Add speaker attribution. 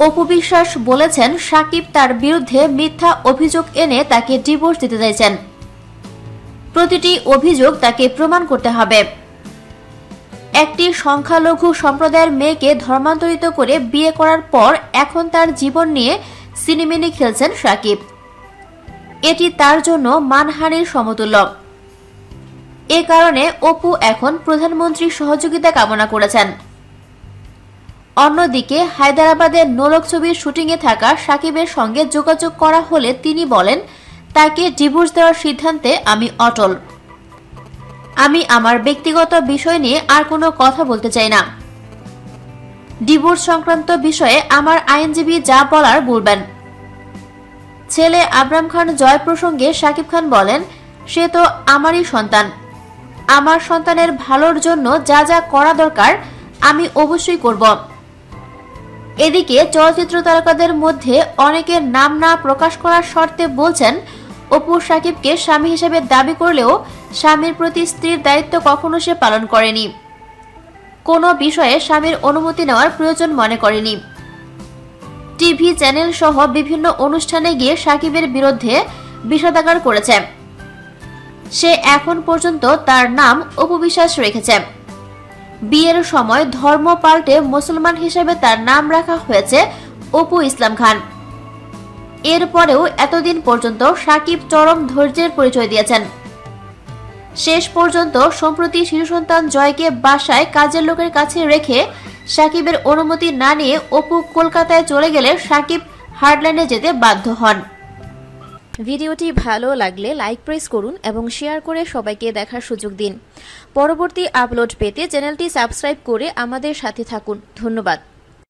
Speaker 1: অপু বিশ্বাস বলেছেন, সাকিব তার বিরুদ্ধে মিথ্যা অভিযোগ এনে তাকে ডিভোর্স দিতে চাইছেন। প্রতিটি অভিযোগ তাকে প্রমাণ করতে হবে। একটি সংখ্যালঘু সম্প্রদায়ের মেয়েকে ধর্মান্তরিত করে বিয়ে করার পর এখন তার জীবন নিয়ে সিনেমিনি খেলছেন সাকিব। এটি তার জন্য মানহানির সমতুল্য। এ কারণে অপু এখন প্রধানমন্ত্রীর সহযোগিতা কামনা করেছেন। অন্যদিকে হায়দ্রাবাদের নোলক ছবির শুটিংয়ে থাকা সাকিবের সঙ্গে যোগাযোগ করা হলে তিনি বলেন, তাকে ডিভোর্স দেওয়ার সিদ্ধান্তে আমি অটল। আমি আমার ব্যক্তিগত বিষয় নিয়ে আর কোনো কথা বলতে চাই না। ডিভোর্স সংক্রান্ত বিষয়ে আমার আইনজীবী যা বলার বলবেন। ছেলে আবরাম খান জয় প্রসঙ্গে শাকিব খান বলেন, সে তো আমারই সন্তান। আমার সন্তানের ভালোর জন্য যা যা করা দরকার, আমি অবশ্যই করব। এদিকে চলচ্চিত্র তারকাদের মধ্যে অনেকের নাম না প্রকাশ করার শর্তে বলছেন, অপু সাকিবকে স্বামী হিসেবে দাবি করলেও স্বামীর প্রতি স্ত্রীর দায়িত্ব কখনো সে পালন করেনি। কোনো বিষয়ে স্বামীর অনুমতি নেওয়ার প্রয়োজন মনে করেনি। টিভি চ্যানেল সহ বিভিন্ন অনুষ্ঠানে গিয়ে সাকিবের বিরুদ্ধে বিষাদাগার করেছে। সে এখন পর্যন্ত তার নাম অপবিশ্বাস রেখেছে। বিয়ের সময় ধর্ম পাল্টে মুসলমান হিসেবে তার নাম রাখা হয়েছে অপু ইসলাম খান। এরপরেও এতদিন পর্যন্ত সাকিব চরম ধৈর্যের পরিচয় দিয়েছেন। শেষ পর্যন্ত সম্প্রতি শিশু সন্তান জয়কে বাসায় কাজের লোকের কাছে রেখে সাকিবের অনুমতি না নিয়ে অপু কলকাতায় চলে গেলে সাকিব হার্ডল্যান্ডে যেতে বাধ্য হন।
Speaker 2: ভিডিওটি ভালো লাগলে লাইক প্রেস করুন এবং শেয়ার করে সবাইকে দেখার সুযোগ দিন। পরবর্তী আপলোড পেতে চ্যানেলটি সাবস্ক্রাইব করে আমাদের সাথে থাকুন। ধন্যবাদ।